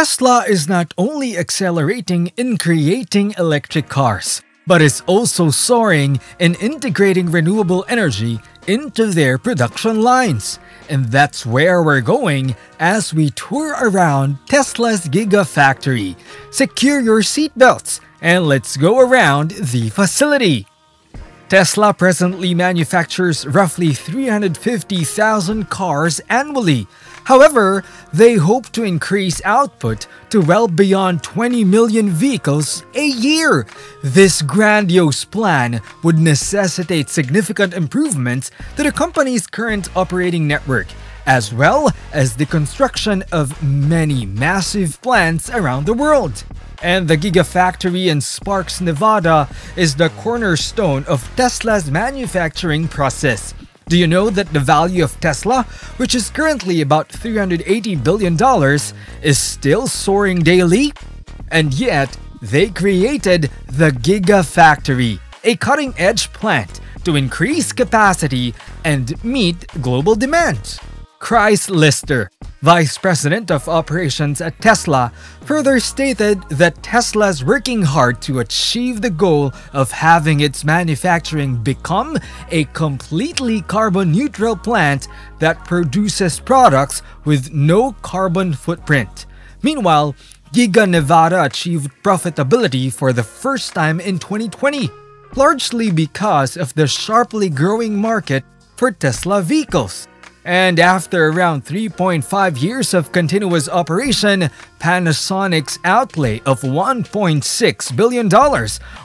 Tesla is not only accelerating in creating electric cars, but is also soaring in integrating renewable energy into their production lines. And that's where we're going as we tour around Tesla's Gigafactory. Secure your seatbelts and let's go around the facility. Tesla presently manufactures roughly 350,000 cars annually. However, they hope to increase output to well beyond 20 million vehicles a year. This grandiose plan would necessitate significant improvements to the company's current operating network, as well as the construction of many massive plants around the world. And the Gigafactory in Sparks, Nevada is the cornerstone of Tesla's manufacturing process. Do you know that the value of Tesla, which is currently about $380 billion, is still soaring daily? And yet, they created the Gigafactory, a cutting edge plant to increase capacity and meet global demand. Chris Lister, Vice President of Operations at Tesla, further stated that Tesla is working hard to achieve the goal of having its manufacturing become a completely carbon neutral plant that produces products with no carbon footprint. Meanwhile, Giga Nevada achieved profitability for the first time in 2020, largely because of the sharply growing market for Tesla vehicles. And after around 3.5 years of continuous operation, Panasonic's outlay of $1.6 billion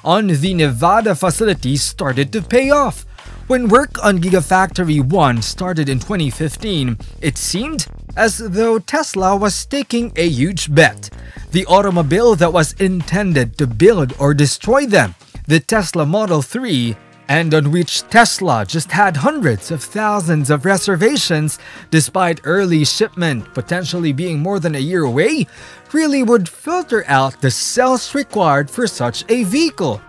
on the Nevada facility started to pay off. When work on Gigafactory 1 started in 2015, it seemed as though Tesla was taking a huge bet. The automobile that was intended to build or destroy them, the Tesla Model 3, and on which Tesla just had hundreds of thousands of reservations despite early shipment potentially being more than a year away, really would filter out the cells required for such a vehicle.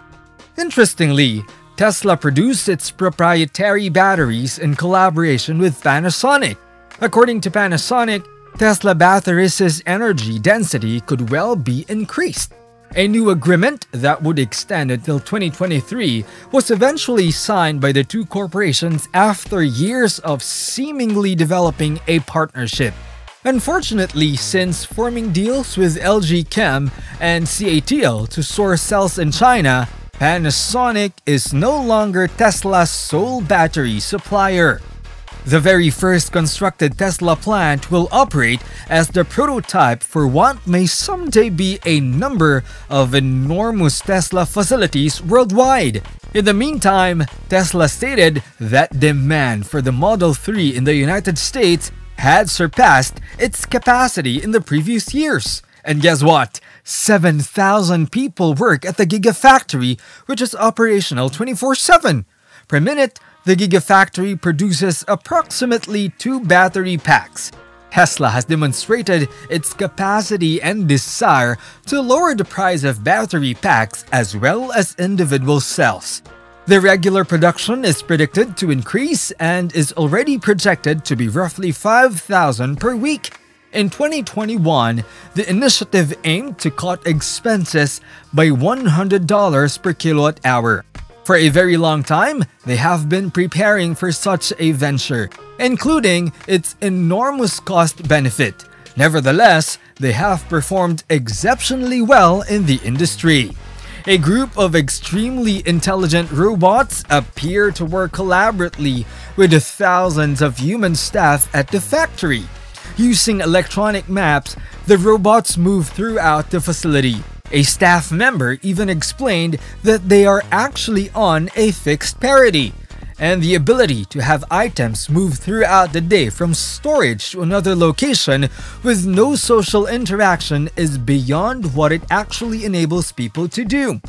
Interestingly, Tesla produced its proprietary batteries in collaboration with Panasonic. According to Panasonic, Tesla batteries' energy density could well be increased. A new agreement that would extend until 2023 was eventually signed by the two corporations after years of seemingly developing a partnership. Unfortunately, since forming deals with LG Chem and CATL to source cells in China, Panasonic is no longer Tesla's sole battery supplier. The very first constructed Tesla plant will operate as the prototype for what may someday be a number of enormous Tesla facilities worldwide. In the meantime, Tesla stated that demand for the Model 3 in the United States had surpassed its capacity in the previous years. And guess what? 7,000 people work at the Gigafactory, which is operational 24 7. Per minute, the Gigafactory produces approximately two battery packs. Tesla has demonstrated its capacity and desire to lower the price of battery packs as well as individual cells. The regular production is predicted to increase and is already projected to be roughly 5,000 per week. In 2021, the initiative aimed to cut expenses by $100 per kilowatt hour. For a very long time, they have been preparing for such a venture, including its enormous cost benefit. Nevertheless, they have performed exceptionally well in the industry. A group of extremely intelligent robots appear to work collaboratively with thousands of human staff at the factory. Using electronic maps, the robots move throughout the facility, a staff member even explained that they are actually on a fixed parity, and the ability to have items move throughout the day from storage to another location with no social interaction is beyond what it actually enables people to do.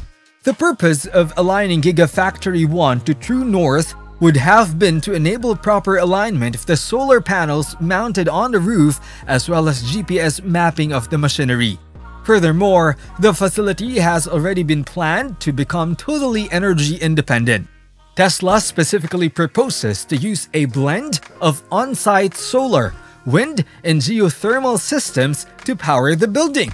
The purpose of aligning Gigafactory 1 to True North would have been to enable proper alignment of the solar panels mounted on the roof as well as GPS mapping of the machinery. Furthermore, the facility has already been planned to become totally energy independent. Tesla specifically proposes to use a blend of on-site solar, wind, and geothermal systems to power the building.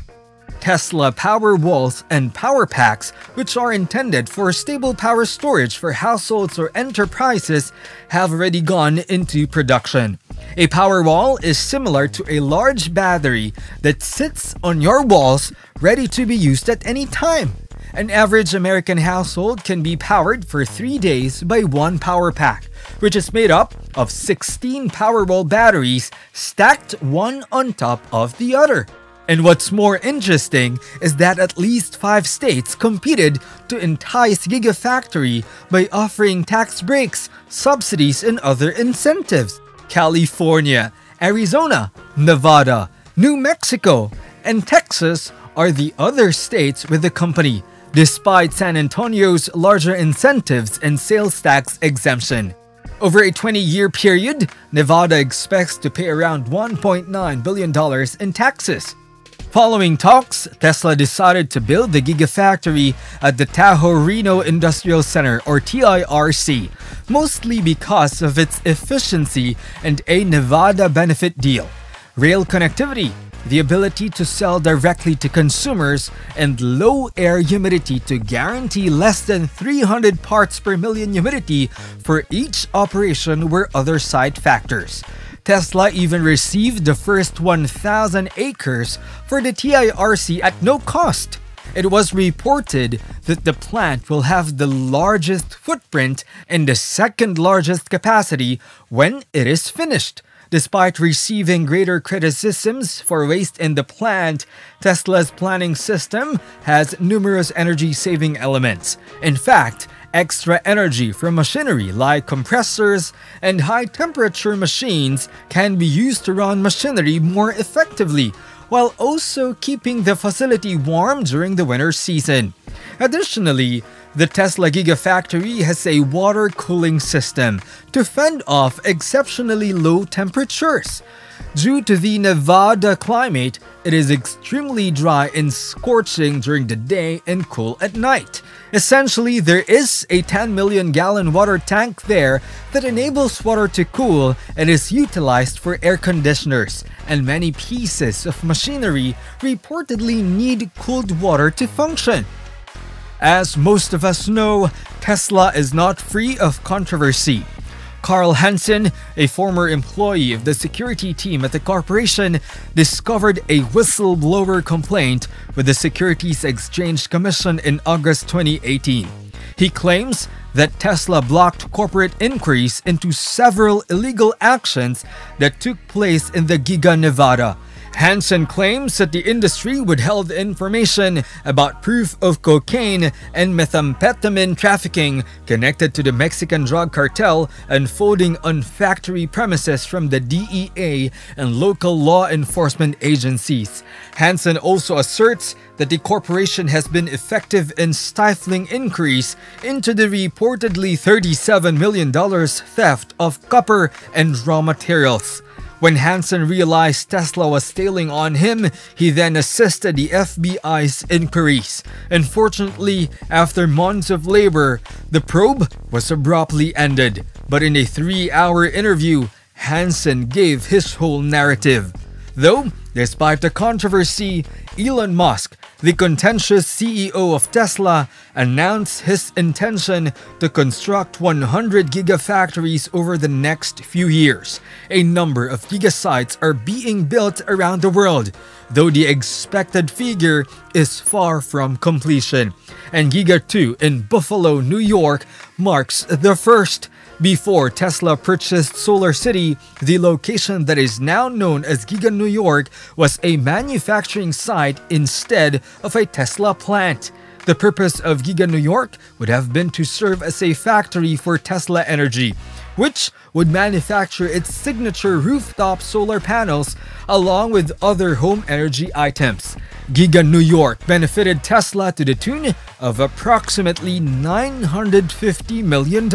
Tesla power walls and power packs, which are intended for stable power storage for households or enterprises, have already gone into production. A power wall is similar to a large battery that sits on your walls ready to be used at any time. An average American household can be powered for three days by one power pack, which is made up of 16 Powerwall batteries stacked one on top of the other. And what's more interesting is that at least five states competed to entice Gigafactory by offering tax breaks, subsidies, and other incentives. California, Arizona, Nevada, New Mexico, and Texas are the other states with the company, despite San Antonio's larger incentives and sales tax exemption. Over a 20 year period, Nevada expects to pay around $1.9 billion in taxes. Following talks, Tesla decided to build the Gigafactory at the Tahoe Reno Industrial Center or TIRC, mostly because of its efficiency and a Nevada benefit deal. Rail connectivity, the ability to sell directly to consumers, and low air humidity to guarantee less than 300 parts per million humidity for each operation were other side factors. Tesla even received the first 1,000 acres for the TIRC at no cost. It was reported that the plant will have the largest footprint and the second largest capacity when it is finished. Despite receiving greater criticisms for waste in the plant, Tesla's planning system has numerous energy saving elements. In fact, extra energy from machinery like compressors and high temperature machines can be used to run machinery more effectively while also keeping the facility warm during the winter season. Additionally, the Tesla Gigafactory has a water cooling system to fend off exceptionally low temperatures. Due to the Nevada climate, it is extremely dry and scorching during the day and cool at night. Essentially, there is a 10 million gallon water tank there that enables water to cool and is utilized for air conditioners, and many pieces of machinery reportedly need cooled water to function. As most of us know, Tesla is not free of controversy. Karl Hansen, a former employee of the security team at the corporation, discovered a whistleblower complaint with the Securities Exchange Commission in August 2018. He claims that Tesla blocked corporate inquiries into several illegal actions that took place in the Giga Nevada Hansen claims that the industry would withheld information about proof of cocaine and methamphetamine trafficking connected to the Mexican drug cartel unfolding on factory premises from the DEA and local law enforcement agencies. Hansen also asserts that the corporation has been effective in stifling inquiries into the reportedly $37 million theft of copper and raw materials. When Hansen realized Tesla was tailing on him, he then assisted the FBI's inquiries. Unfortunately, after months of labor, the probe was abruptly ended. But in a three hour interview, Hansen gave his whole narrative. Though, despite the controversy, Elon Musk, the contentious CEO of Tesla, announced his intention to construct 100 gigafactories over the next few years. A number of gigasites are being built around the world, though the expected figure is far from completion. And Giga 2 in Buffalo, New York marks the first before Tesla purchased Solar City, the location that is now known as Giga New York was a manufacturing site instead of a Tesla plant. The purpose of Giga New York would have been to serve as a factory for Tesla Energy, which would manufacture its signature rooftop solar panels along with other home energy items. Giga New York benefited Tesla to the tune of approximately $950 million.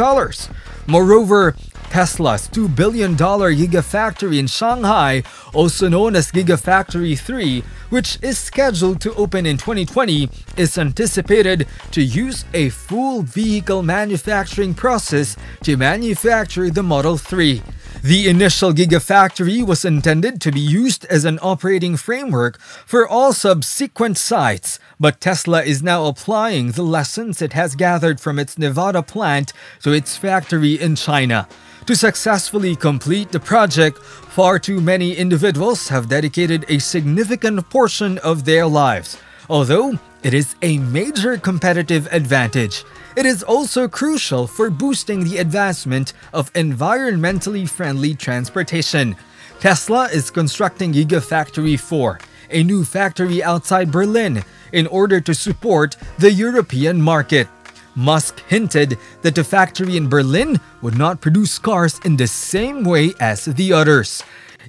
Moreover, Tesla's $2 billion Gigafactory in Shanghai, also known as Gigafactory 3, which is scheduled to open in 2020, is anticipated to use a full vehicle manufacturing process to manufacture the Model 3. The initial Gigafactory was intended to be used as an operating framework for all subsequent sites, but Tesla is now applying the lessons it has gathered from its Nevada plant to its factory in China. To successfully complete the project, far too many individuals have dedicated a significant portion of their lives. Although it is a major competitive advantage, it is also crucial for boosting the advancement of environmentally friendly transportation. Tesla is constructing Gigafactory 4, a new factory outside Berlin, in order to support the European market. Musk hinted that the factory in Berlin would not produce cars in the same way as the others.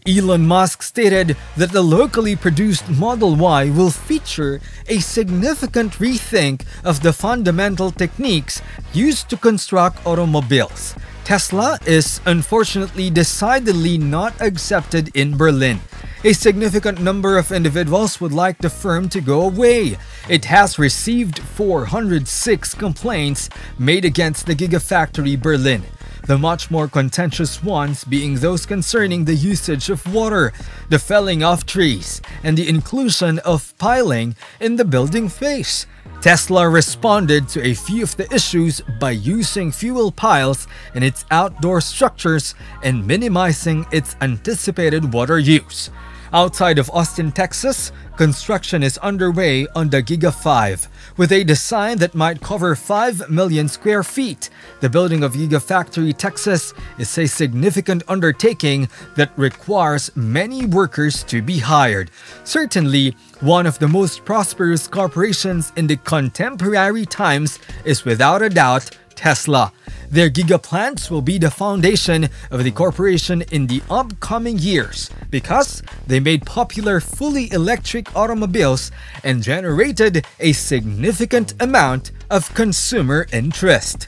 Elon Musk stated that the locally produced Model Y will feature a significant rethink of the fundamental techniques used to construct automobiles. Tesla is unfortunately decidedly not accepted in Berlin. A significant number of individuals would like the firm to go away. It has received 406 complaints made against the Gigafactory Berlin the much more contentious ones being those concerning the usage of water, the felling of trees, and the inclusion of piling in the building phase. Tesla responded to a few of the issues by using fuel piles in its outdoor structures and minimizing its anticipated water use. Outside of Austin, Texas, construction is underway on the Giga 5, with a design that might cover 5 million square feet. The building of Gigafactory Texas is a significant undertaking that requires many workers to be hired. Certainly, one of the most prosperous corporations in the contemporary times is without a doubt Tesla. Their gigaplants will be the foundation of the corporation in the upcoming years because they made popular fully electric automobiles and generated a significant amount of consumer interest.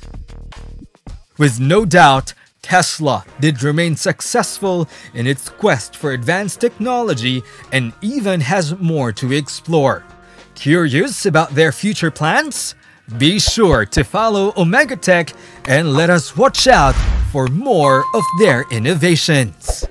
With no doubt, Tesla did remain successful in its quest for advanced technology and even has more to explore. Curious about their future plans? Be sure to follow Omega Tech and let us watch out for more of their innovations.